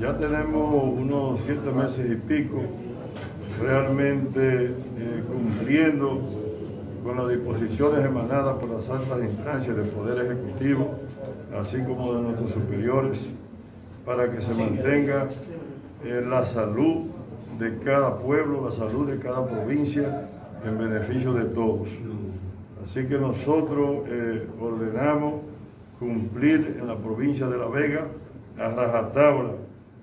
Ya tenemos unos siete meses y pico realmente eh, cumpliendo con las disposiciones emanadas por las altas instancias del Poder Ejecutivo, así como de nuestros superiores, para que se mantenga eh, la salud de cada pueblo, la salud de cada provincia en beneficio de todos. Así que nosotros eh, ordenamos cumplir en la provincia de La Vega a rajatabla,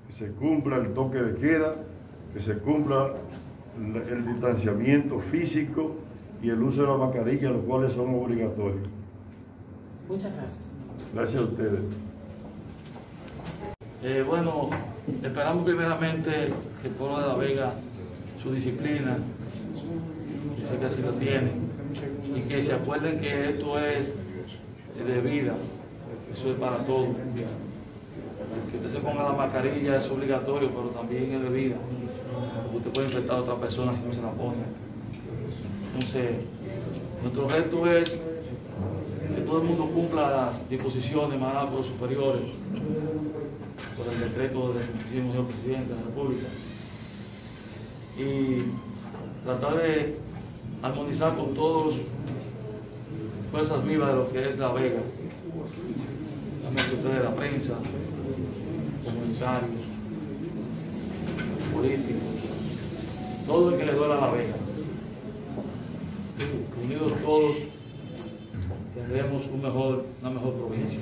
que se cumpla el toque de queda, que se cumpla el distanciamiento físico y el uso de la mascarilla, los cuales son obligatorios. Muchas gracias. Gracias a ustedes. Eh, bueno, esperamos primeramente que el pueblo de La Vega, su disciplina, dice que así lo tiene, y que se acuerden que esto es de vida, eso es para todos. Que usted se ponga la mascarilla es obligatorio, pero también es de vida. Porque usted puede infectar a otras personas si no se la pone. Entonces, nuestro reto es que todo el mundo cumpla las disposiciones emanadas por los superiores, por el decreto del mismo señor presidente de la República. Y tratar de armonizar con todos los fuerzas vivas de lo que es la Vega. De la prensa, comunitarios, políticos, todo el que le duela la Vega. Unidos todos tendremos un mejor, una mejor provincia.